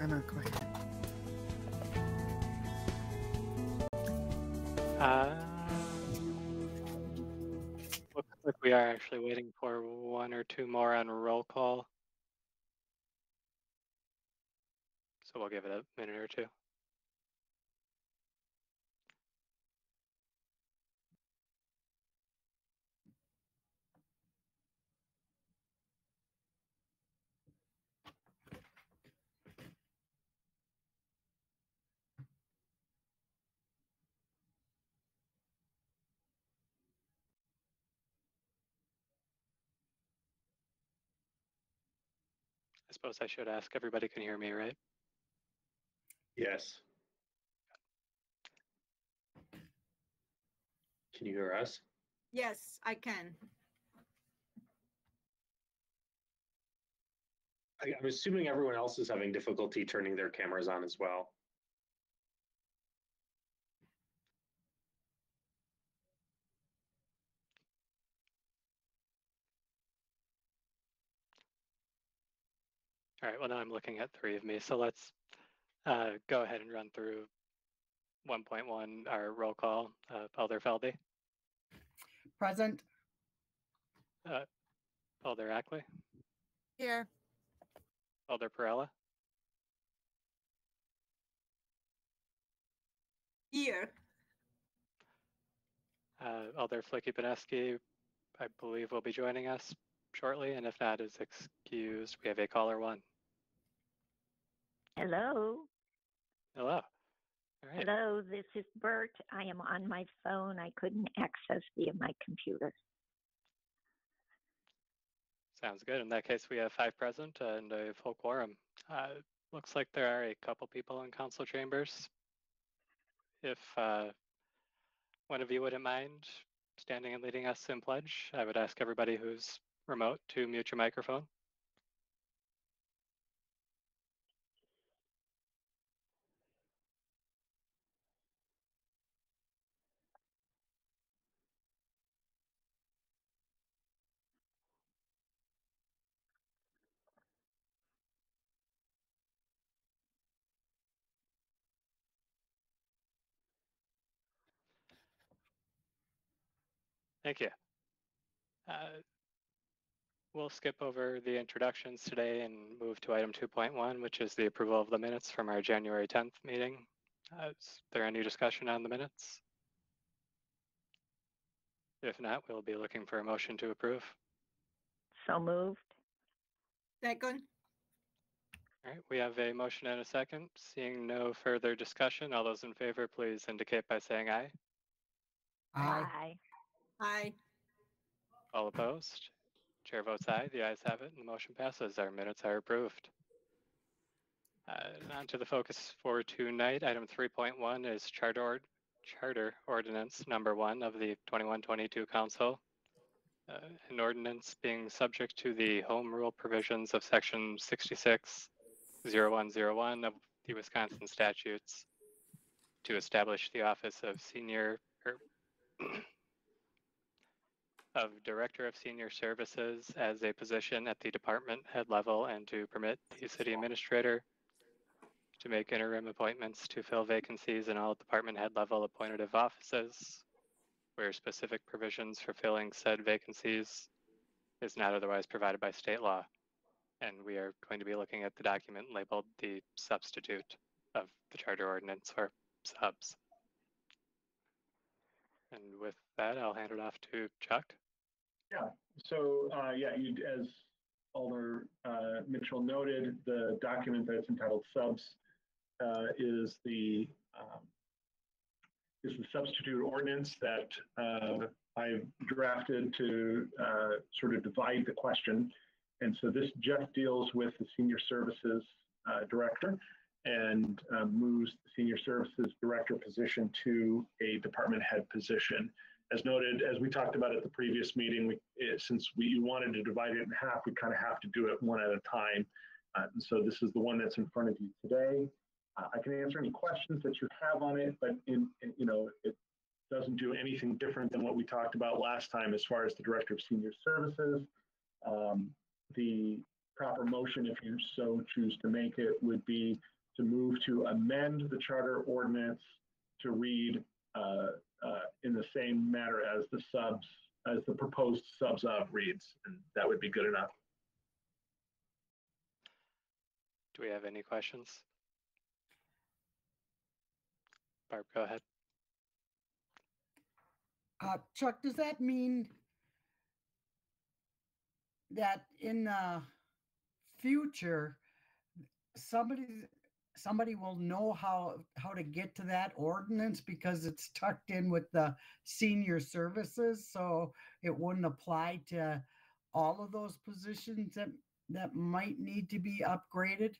I'm okay. Uh, looks like we are actually waiting for one or two more on roll call. So we'll give it a minute or two. Suppose I should ask, everybody can hear me, right? Yes. Can you hear us? Yes, I can. I- I'm assuming everyone else is having difficulty turning their cameras on as well. All right, well, now I'm looking at three of me, so let's uh, go ahead and run through 1.1, our roll call. Uh, Alder Felde, Present. Alder Ackley, Here. Alder Perrella, Here. uh, Alder Filicky-Peneski, I believe will be joining us shortly, and if not, is excused. We have a caller one. Hello. Hello. Right. Hello, this is Bert. I am on my phone. I couldn't access via my computer. Sounds good. In that case, we have five present and a full quorum. Uh, looks like there are a couple people in council chambers. If uh, one of you wouldn't mind standing and leading us in pledge, I would ask everybody who's remote to mute your microphone. Thank you. Uh, We'll skip over the introductions today and move to item 2.1, which is the approval of the minutes from our January 10th meeting. Uh, Is there any discussion on the minutes? If not, we'll be looking for a motion to approve. So moved. Second. All right, we have a motion and a second. Seeing no further discussion, all those in favor, please indicate by saying aye. Aye. Aye. All opposed? Chair votes aye. The ayes have it, and the motion passes. Our minutes are approved. Uh, on to the focus for tonight. Item 3.1 is charter, charter ordinance number one of the 21-22 council. Uh, an ordinance being subject to the home rule provisions of section 660101 of the Wisconsin statutes to establish the office of senior or of Director of Senior Services as a position at the department head level and to permit the city administrator to make interim appointments to fill vacancies in all department head level appointed offices where specific provisions for filling said vacancies is not otherwise provided by state law. And we are going to be looking at the document labeled the substitute of the charter ordinance or subs. And with that, I'll hand it off to Chuck. Yeah, so, uh, yeah, you, as Alder, uh, Mitchell noted, the document that's entitled subs, uh, is the, um, is the substitute ordinance that, uh, I've drafted to, uh, sort of divide the question. And so this just deals with the senior services, uh, director and, moves the senior services director position to a department head position as noted, as we talked about at the previous meeting, we, eh, since we wanted to divide it in half, we kind of have to do it one at a time. Uh, and so this is the one that's in front of you today. Uh, I can answer any questions that you have on it, but in, in, you know, it doesn't do anything different than what we talked about last time as far as the Director of Senior Services. Um, the proper motion, if you so choose to make it, would be to move to amend the charter ordinance to read uh, uh, in the same manner as the subs, as the proposed subs of reads, and that would be good enough. Do we have any questions? Barb, go ahead. Uh, Chuck, does that mean that in the future, somebody, somebody will know how, how to get to that ordinance because it's tucked in with the senior services? So it wouldn't apply to all of those positions that, that might need to be upgraded?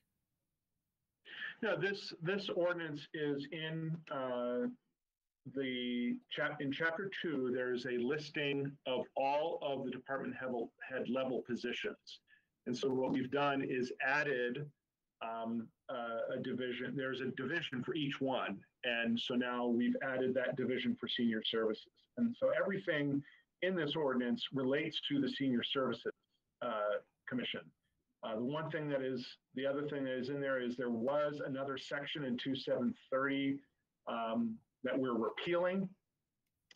No, this, this ordinance is in, uh, the chap, in chapter two, there's a listing of all of the department head level positions. And so what we've done is added, um, uh, a division, there's a division for each one. And so now we've added that division for senior services. And so everything in this ordinance relates to the senior services, uh, commission. Uh, the one thing that is, the other thing that is in there is there was another section in 2730 um, that we're repealing.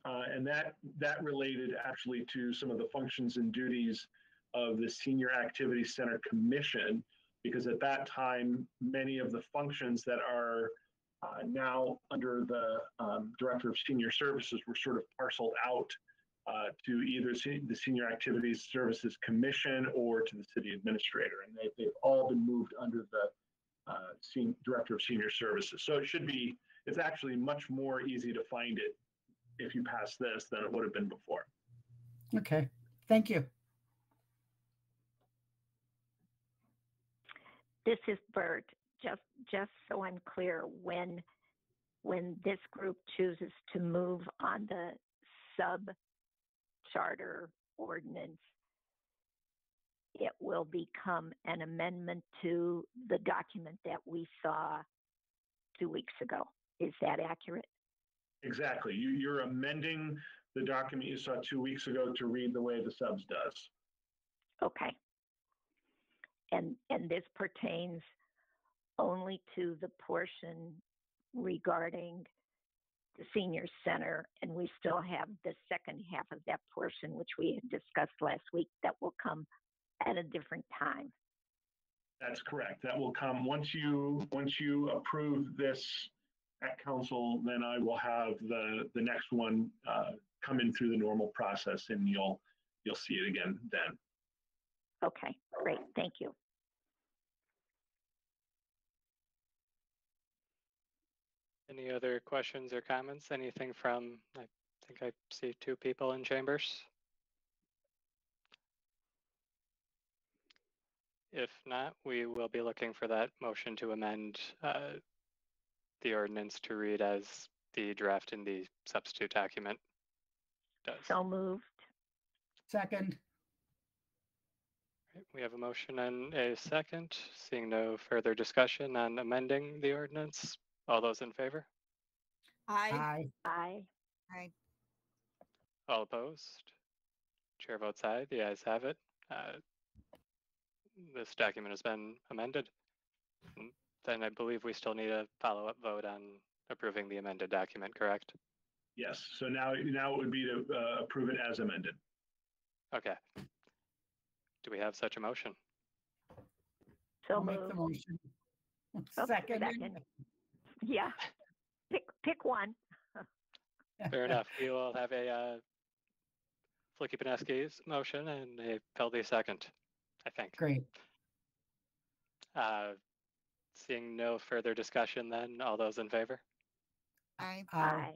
Uh, and that, that related actually to some of the functions and duties of the Senior Activity Center Commission, because at that time, many of the functions that are uh, now under the um, Director of Senior Services were sort of parceled out uh, to either the Senior Activities Services Commission or to the City Administrator. And they, they've all been moved under the uh, sen- Director of Senior Services. So it should be, it's actually much more easy to find it if you pass this than it would have been before. Okay, thank you. This is Bert. Just just so I'm clear, when when this group chooses to move on the sub charter ordinance, it will become an amendment to the document that we saw two weeks ago. Is that accurate? Exactly. You, you're amending the document you saw two weeks ago to read the way the subs does. Okay. And, and this pertains only to the portion regarding the senior center, and we still have the second half of that portion, which we had discussed last week, that will come at a different time. That's correct. That will come once you, once you approve this at council, then I will have the, the next one, uh, come in through the normal process and you'll, you'll see it again then. Okay, great, thank you. Any other questions or comments? Anything from, I think I see two people in chambers. If not, we will be looking for that motion to amend uh, the ordinance to read as the draft in the substitute document does. So moved. Second, Right, We have a motion and a second. Seeing no further discussion on amending the ordinance. All those in favor? Aye. aye. Aye. All opposed? Chair votes aye. The ayes have it. Uh, This document has been amended. Then I believe we still need a follow-up vote on approving the amended document, correct? Yes. So now, now it would be to, uh, approve it as amended. Okay. Do we have such a motion? So I'll make the moved. motion. Second. second. Yeah. Pick, pick one. Fair enough. We will have a uh, Filicky-Peneski's motion and a Felde second, I think. Great. Uh, Seeing no further discussion then, all those in favor? Aye. Aye.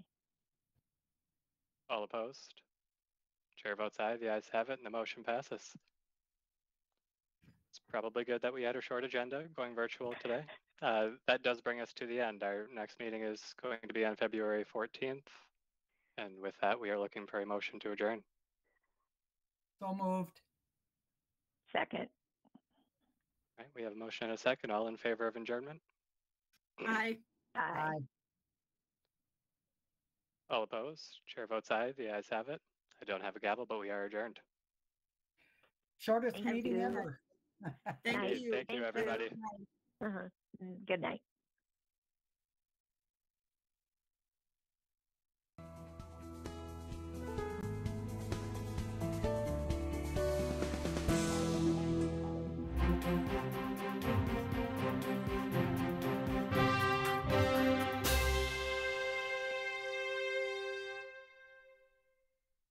All opposed? Chair votes aye. The ayes have it and the motion passes. It's probably good that we had a short agenda going virtual today. Uh, That does bring us to the end. Our next meeting is going to be on February 14th. And with that, we are looking for a motion to adjourn. So moved. Second. Right, we have a motion and a second. All in favor of adjournment? Aye. Aye. Aye. All opposed? Chair votes aye. The ayes have it. I don't have a gavel, but we are adjourned. Shortest Thank meeting you. ever. Thank Nice. you. Thank you, everybody. Uh-huh. Mm, Good night.